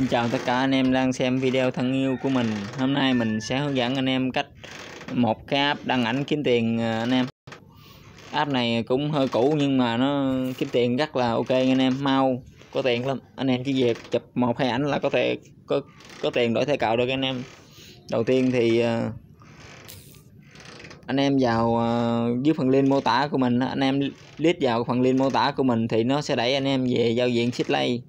Xin chào tất cả anh em đang xem video thân yêu của mình. Hôm nay mình sẽ hướng dẫn anh em cách một cái app đăng ảnh kiếm tiền à, anh em. App này cũng hơi cũ nhưng mà nó kiếm tiền rất là ok anh em. Mau, có tiền lắm. Anh em chỉ việc chụp một hai ảnh là có thể, có có tiền đổi thẻ cào được anh em. Đầu tiên thì à, anh em vào à, dưới phần link mô tả của mình. Anh em click vào phần link mô tả của mình thì nó sẽ đẩy anh em về giao diện Shitlay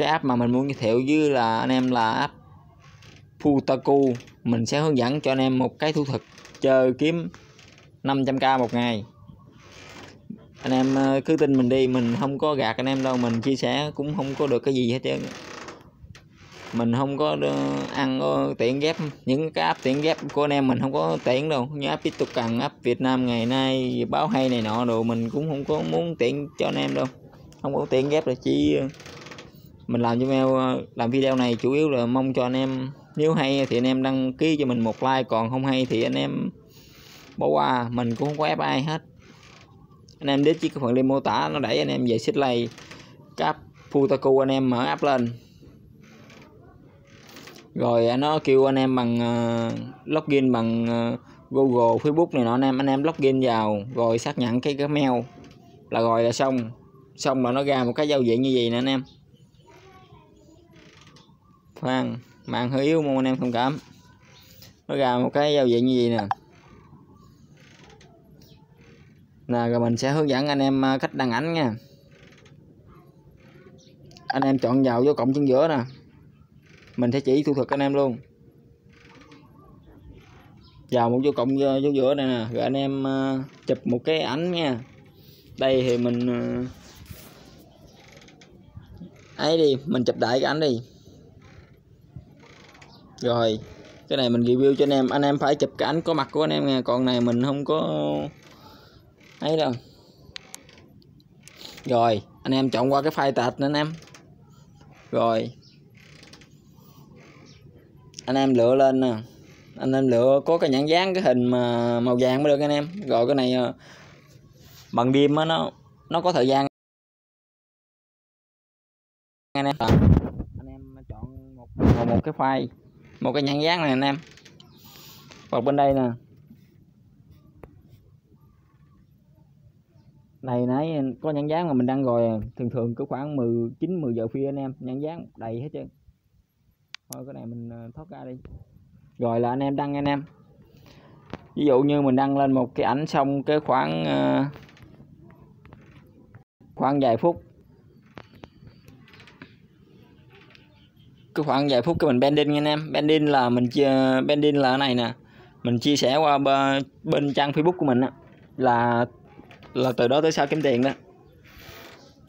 cái app mà mình muốn giới thiệu với là anh em là app putaku. Mình sẽ hướng dẫn cho anh em một cái thủ thuật chơi kiếm 500k một ngày. Anh em ờ, cứ tin mình đi, mình không có gạt anh em đâu, mình chia sẻ cũng không có được cái gì hết trơn. Mình không có ờ, ăn ờ, tiện ghép. Những cái app tiện ghép của anh em mình không có tiện đâu. Như app tiếp tục cần app Việt Nam ngày nay, báo hay này nọ đồ, mình cũng không có muốn tiện cho anh em đâu. Không có tiện ghép là chỉ mình làm video làm video này chủ yếu là mong cho anh em nếu hay thì anh em đăng ký cho mình một like còn không hay thì anh em bỏ qua mình cũng không có ép ai hết. Anh em đến chỉ cái phần link mô tả nó đẩy anh em về xích lay cáp Futaku anh em mở app lên. Rồi nó kêu anh em bằng uh, login bằng uh, Google Facebook này nọ anh em anh em login vào rồi xác nhận cái cái mail là rồi là xong. Xong là nó ra một cái giao diện như vậy nè anh em khoan mạng hơi yếu mong anh em thông cảm. Nó ra một cái giao diện như vậy nè. Là rồi mình sẽ hướng dẫn anh em à, cách đăng ảnh nha. Anh em chọn vào vô cộng chân giữa nè. Mình sẽ chỉ thủ thuật anh em luôn. Vào một vô cộng à, vô, vô giữa này nè rồi anh em uh, chụp một cái ảnh nha. Đây thì mình uh, ấy đi mình chụp đại cái ảnh đi rồi cái này mình review cho anh em. Anh em phải chụp cái ảnh có mặt của anh em nha. Còn này mình không có ấy đâu. Rồi anh em chọn qua cái file tạch nữa anh em. Rồi. Anh em lựa lên nè. Anh em lựa có cái nhãn dán cái hình mà màu vàng mới được anh em. Rồi cái này ờ, bằng đêm á nó nó có thời gian. Anh em anh em chọn một, một cái file một cái nhãn dán này, anh em. Hoặc bên đây nè. Này, nãy có nhãn dán mà mình đăng rồi, thường thường cứ khoảng 19 10 giờ phi anh em, nhãn dán đầy hết trơn. Thôi, cái này mình ờ, thoát ra đi. Rồi là anh em đăng anh em. Ví dụ như mình đăng lên một cái ảnh xong cái khoảng ờ, khoảng vài phút cứ khoảng vài phút cái mình bending anh em. Bending là mình chia, bending là cái này nè. Mình chia sẻ qua bên trang facebook của mình á, là là từ đó tới sau kiếm tiền đó.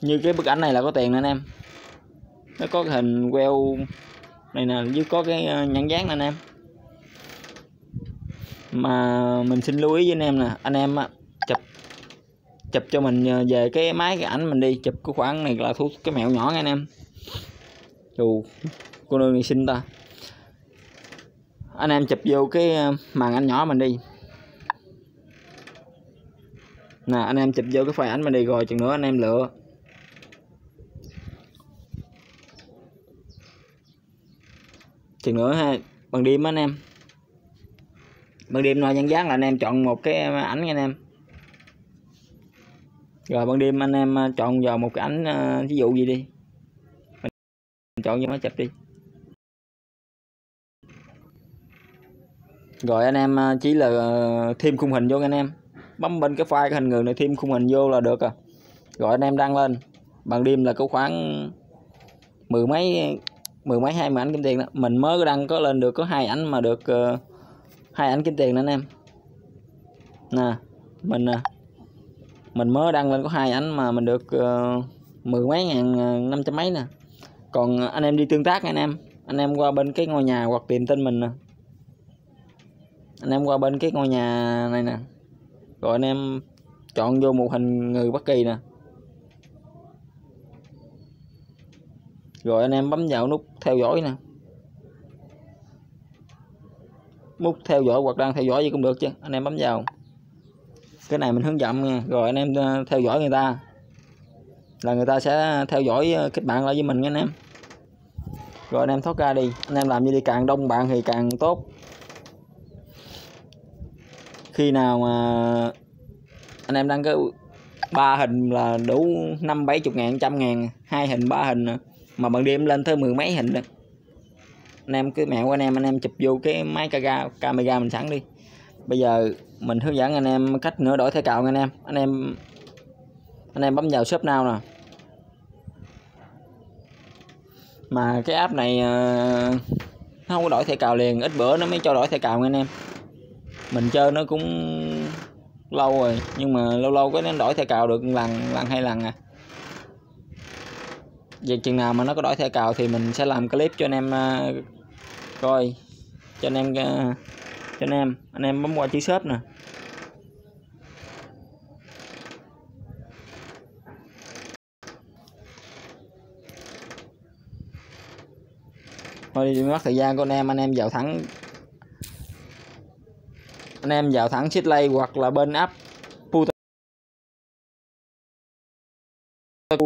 Như cái bức ảnh này là có tiền nè anh em. Nó có cái hình queo này nè, với có cái ờ, nhãn dán nè anh em. Mà mình xin lưu ý với anh em nè, anh em chụp chụp cho mình ờ, về cái máy, cái ảnh mình đi, chụp cái khoảng này là thuốc cái mẹo nhỏ nha anh em. Dù cô nương này xinh ta. Anh em chụp vô cái ờ, màn ảnh nhỏ mình đi. Nè, anh em chụp vô cái file ảnh mình đi rồi chừng nữa anh em lựa. Chừng nữa ha bằng đêm anh em. Ban đêm nói nhân dáng là anh em chọn một cái ờ, ảnh nha anh em. Rồi ban đêm anh em ờ, chọn vào một cái ảnh ví dụ gì đi. Mình chọn cho nó chụp đi. Rồi anh em à, chỉ là ờ, thêm khung hình vô anh em. Bấm bên cái file cái hình người này thêm khung hình vô là được à rồi anh em đăng lên. Bằng đêm là có khoảng mười mấy mười mấy hai mươi ảnh kiếm tiền đó. Mình mới đăng có lên được có hai ảnh mà được uh, hai ảnh kiếm tiền đó anh em. Nè mình nè mình mới đăng lên có hai ảnh mà mình được uh, mười mấy ngàn năm trăm mấy nè. Còn anh em đi tương tác anh em. Anh em qua bên cái ngôi nhà hoặc tìm tên mình nè anh em qua bên cái ngôi nhà này nè. Rồi anh em chọn vô một hình người bất kỳ nè. Rồi anh em bấm vào nút theo dõi nè. Nút theo dõi hoặc đang theo dõi gì cũng được chứ. Anh em bấm vào. Cái này mình hướng dẫn nha. Rồi anh em ờ, theo dõi người ta. Là người ta sẽ theo dõi ờ, kết bạn lại với mình nha anh em. Rồi anh em thoát ra đi. Anh em làm như đi càng đông bạn thì càng tốt khi nào mà anh em đăng cái ba hình là đủ năm bảy chục ngàn, trăm ngàn, hai hình, ba hình mà bằng đêm lên tới mười mấy hình đó. Anh em cứ mẹo của anh em anh em chụp vô cái máy camera camera mình sẵn đi. Bây giờ mình hướng dẫn anh em cách nữa đổi thẻ cào anh em. Anh em anh em bấm vào shop nào nè. Mà cái app này ờ, nó không có đổi thẻ cào liền. Ít bữa nó mới cho đổi thẻ cào anh em mình chơi nó cũng lâu rồi nhưng mà lâu lâu cái nó đổi thẻ cào được lần lần hai lần à. Về chừng nào mà nó có đổi thẻ cào thì mình sẽ làm clip cho anh em uh, coi. Cho anh em uh, cho anh em anh em bấm qua chữ shop nè. Thôi đi mất thời gian của anh em anh em vào thẳng anh em vào thẳng Shitlay hoặc là bên app Puto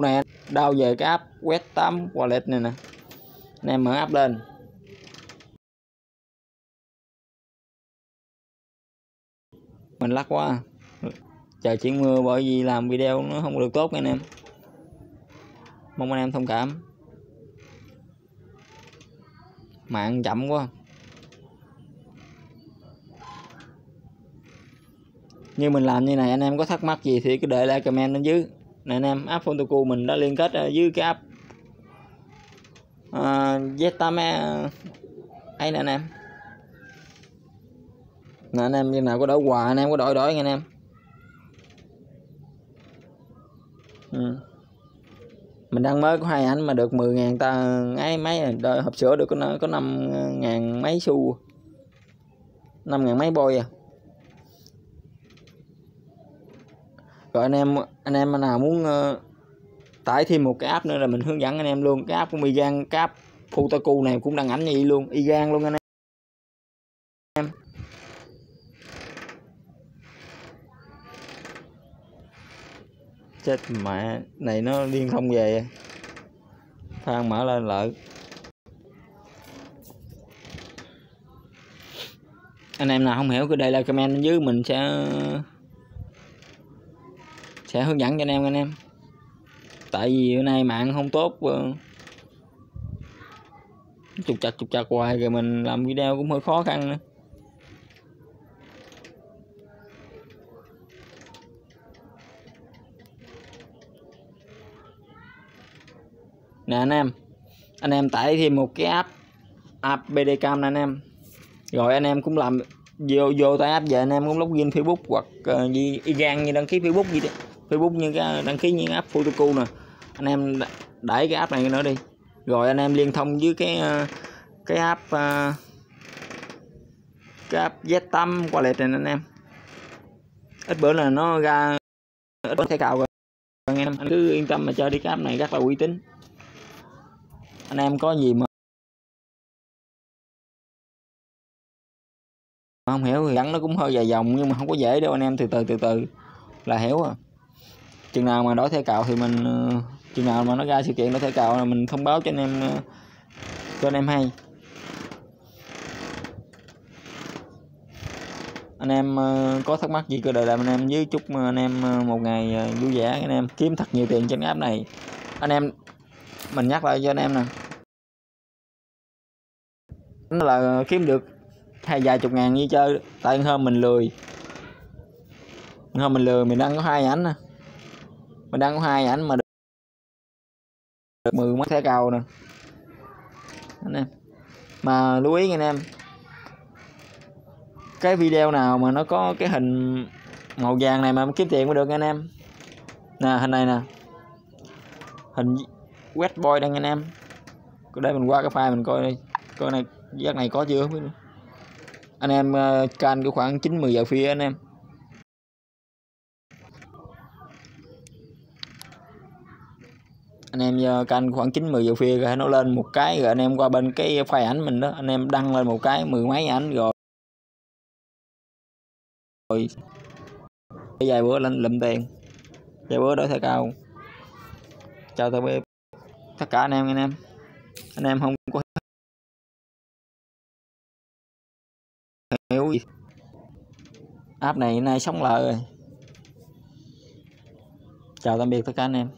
này đau về cái app quét 8 wallet này nè. Anh em mở app lên. Mình lắc quá à. trời chuyển mưa bởi vì làm video nó không được tốt anh em. Mong anh em thông cảm. Mạng chậm quá. Như mình làm như này anh em có thắc mắc gì thì cứ để lại comment bên dưới. Này anh em app Photoku mình đã liên kết ờ, dưới cái app ờ, uh, Z8 ờ, ấy nè anh em. Nè anh em như nào có đổi quà anh em có đổi đổi nha anh em. Ừ. mình đăng mới có hai ảnh mà được 10 ngàn ta ấy mấy đợi hộp sữa được có có 5 ngàn mấy xu. 5 ngàn mấy bôi à. Rồi anh em anh em nào muốn uh, tải thêm một cái app nữa là mình hướng dẫn anh em luôn. Cái app của Migan cái app Futaku này cũng đang ảnh như vậy luôn. Y gan luôn anh em. Chết mẹ này nó liên thông về. Thang mở lên lợi anh em nào không hiểu cái đây là comment bên dưới mình sẽ sẽ hướng dẫn cho anh em anh em. Tại vì bữa nay mạng không tốt chụp trục chặt trục chặt hoài rồi mình làm video cũng hơi khó khăn nữa. Nè anh em anh em tải thêm một cái app app BDCam nè anh em. Rồi anh em cũng làm vô vô tại app về anh em cũng login Facebook hoặc uh, gì gan như đăng ký Facebook gì đấy Facebook như cái, đăng ký như app Photoku nè. Anh em đẩy cái app này nữa đi. Rồi anh em liên thông với cái ờ, cái app ờ, cái app Z8 qua lệ này anh em. Ít bữa là nó ra, ít bữa thay cào rồi. Anh em anh cứ yên tâm mà chơi đi cái app này rất là uy tín. Anh em có gì mà không hiểu thì gắn nó cũng hơi dài dòng nhưng mà không có dễ đâu anh em. Từ từ từ từ là hiểu à chừng nào mà đổi thẻ cào thì mình ờ, chừng nào mà nó ra sự kiện đổi thẻ cào là mình thông báo cho anh em ờ, cho anh em hay. Anh em ờ, có thắc mắc gì cứ đợi làm anh em với chúc anh em một ngày vui vẻ. Anh em kiếm thật nhiều tiền trên app này. Anh em, mình nhắc lại cho anh em nè. Nó là kiếm được hai vài chục ngàn như chơi. Tại hôm mình lười. Hôm mình lười mình đăng có hai ảnh nè mình đăng hai ảnh mà được, được mười mấy thẻ cầu nè. Anh em. Mà lưu ý anh em. Cái video nào mà nó có cái hình màu vàng này mà kiếm tiền mới được anh em. Nè hình này nè. Hình wet boy đang anh em. Đây mình qua cái file mình coi đi. Coi này giác này có chưa anh em ờ, can cái khoảng 9 10 giờ phía anh em. Anh em canh khoảng 9 10 giờ phía rồi, nó lên một cái rồi anh em qua bên cái file ảnh mình đó, anh em đăng lên một cái mười mấy ảnh rồi. Rồi. Vài bữa lên, lụm tiền. Vài bữa đổi thẻ cao. Chào tạm biệt tất cả anh em anh em. Anh em không có hiểu gì. App này nay sống lợi rồi. Chào tạm biệt tất cả anh em.